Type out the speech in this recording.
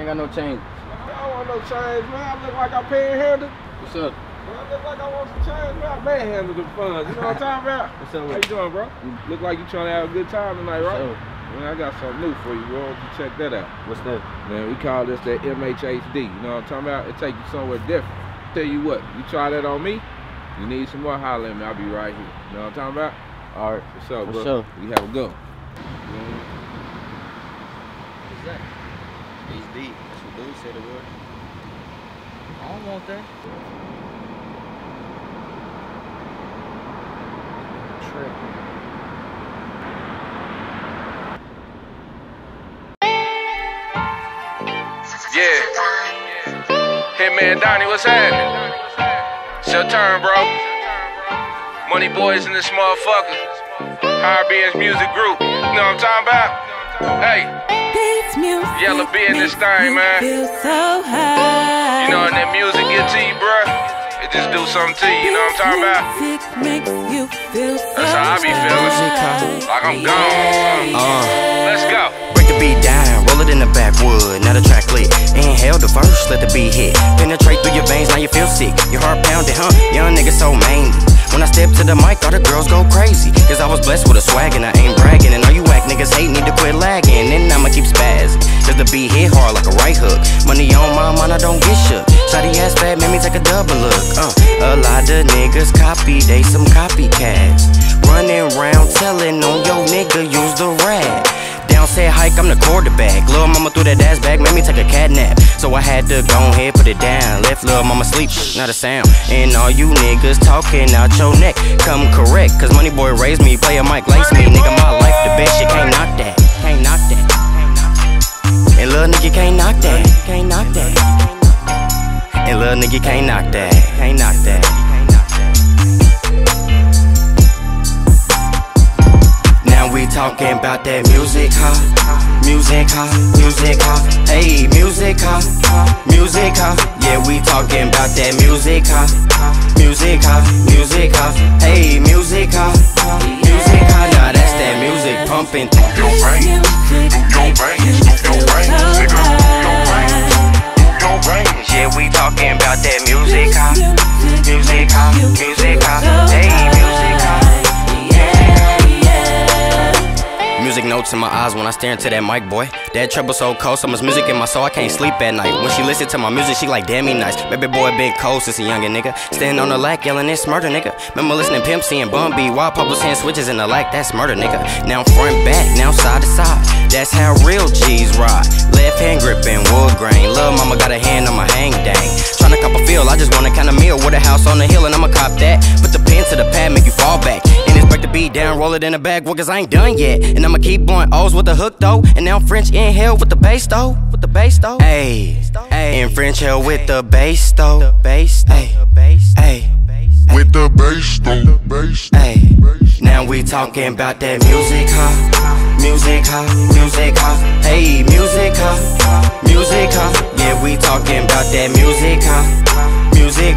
Hey, bro. I ain't got no change. I don't want no change, man. I look like I'm panhandling. What's up? Man, I look like I want some change, man. I manhandle the funds. You know what I'm talking about? What's up How you doing, bro? Mm. Look like you trying to have a good time tonight, right? Up? Man, I got something new for you, bro. Why don't you check that out? What's that? Man, we call this that MHHD. You know what I'm talking about? It take you somewhere different. Tell you what, you try that on me, you need some more, holler at me. I'll be right here. You know what I'm talking about? All right. What's up, For bro? sure. You have a go. What's that? HD. That's what dude said it was. I don't want that. Tripping. Yeah. Hey man, Donnie, what's happening? It's your turn, bro. Money boys in this motherfucker. Beings Music Group. You know what I'm talking about? Hey, Yella B in this thing, man. Feel so high. you know, and that music get to you, bruh. It just do something to you, you know what I'm talking about? Music makes you feel so That's how I be feeling. Like I'm gone. Uh, Let's go. break the beat down, roll it in the backwood, now the track lit. Inhale the first, let the beat hit. Penetrate through your veins, now you feel sick. Your heart pounding, huh? Young nigga so manly. When I step to the mic, all the girls go crazy. Cause I was blessed with a swag and I ain't bragging. And double look. Uh, a lot of niggas copy, they some copycats. Running round telling on yo nigga, use the rat. Down said hike, I'm the quarterback. Lil' mama threw that ass back, made me take a cat nap. So I had to go ahead, put it down. Left lil' mama sleep, not a sound. And all you niggas talking out your neck, come correct. Cause money boy raised me, play a mic, lace me. Nigga, my life the best, you can't knock that. Can't knock that. And lil' nigga can't knock that. Can't knock that. And lil' nigga can't knock that. Can't knock that. Now we talking about that music, huh? Music, huh? Music, huh? Hey, music, huh? Music, huh? Yeah, we talking about that music, huh? Music, huh? Music, huh? Hey, music, huh? Music, huh? Now that's that music pumping through your brain. Through your brain. We talking about that music, huh? Music, huh? Music, huh? Hey, music, huh? Music notes in my eyes when I stare into that mic, boy. That trouble so cold, so much music in my soul, I can't sleep at night. When she listen to my music, she like, damn me nice. Baby boy been cold since a youngin' nigga. Standing on the lack, yelling, it's murder, nigga. Remember listening Pimp C and Bun B while Pablo saying switches in the lack, that's murder, nigga. Now front back, now side to side. That's how real G's ride. Left hand gripping wood grain. Lil' mama got a hand on my hang dang. Tryna cop a feel, I just want a kind of meal with a house on the hill, and I'ma cop that. Put the pen to the pad, make you fall back. And it's break the beat down, roll it in the bag, well, cause I ain't done yet. And I'ma keep blowing O's with the hook though. And now I'm French inhale with the bass though. With the bass though. Ayy, ayy. And French hell with the bass though. The bass, ayy, ayy. With the bass, though, bass, Ayy, now we talking about that music, huh? Music huh? music huh? hey, music huh? music huh? Yeah, we talking about that music huh? music